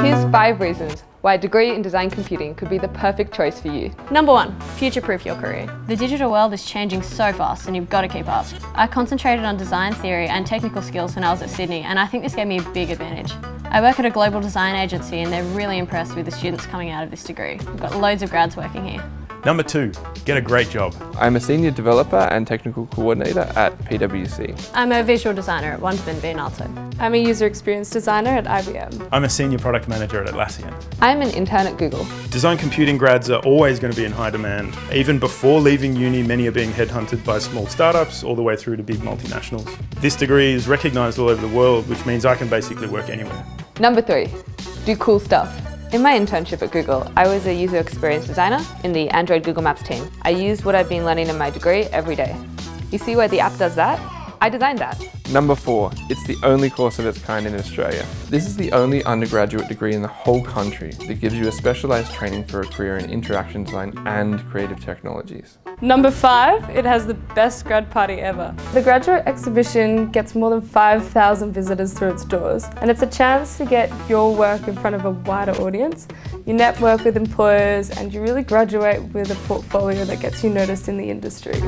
Here's five reasons why a degree in design computing could be the perfect choice for you. Number one, future-proof your career. The digital world is changing so fast and you've got to keep up. I concentrated on design theory and technical skills when I was at Sydney and I think this gave me a big advantage. I work at a global design agency and they're really impressed with the students coming out of this degree. We've got loads of grads working here. Number two, get a great job. I'm a senior developer and technical coordinator at PwC. I'm a visual designer at Wunderman Vianalto. I'm a user experience designer at IBM. I'm a senior product manager at Atlassian. I'm an intern at Google. Design computing grads are always going to be in high demand. Even before leaving uni, many are being headhunted by small startups all the way through to big multinationals. This degree is recognised all over the world, which means I can basically work anywhere. Number three, do cool stuff. In my internship at Google, I was a user experience designer in the Android Google Maps team. I used what I've been learning in my degree every day. You see why the app does that? I designed that. Number four, it's the only course of its kind in Australia. This is the only undergraduate degree in the whole country that gives you a specialised training for a career in interaction design and creative technologies. Number five, it has the best grad party ever. The graduate exhibition gets more than 5,000 visitors through its doors, and it's a chance to get your work in front of a wider audience. You network with employers, and you really graduate with a portfolio that gets you noticed in the industry.